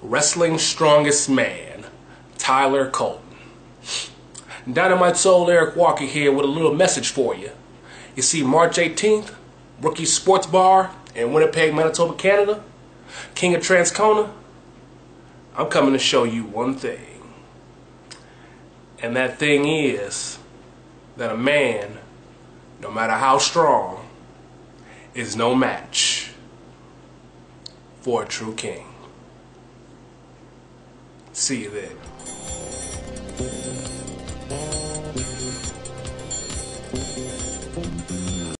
Wrestling Strongest Man, Tyler Colton. Dynamite Soul Eric Walker here with a little message for you. You see, March 18th, Rookie Sports Bar in Winnipeg, Manitoba, Canada, King of Transcona, I'm coming to show you one thing. And that thing is that a man, no matter how strong, is no match for a true king. See you there.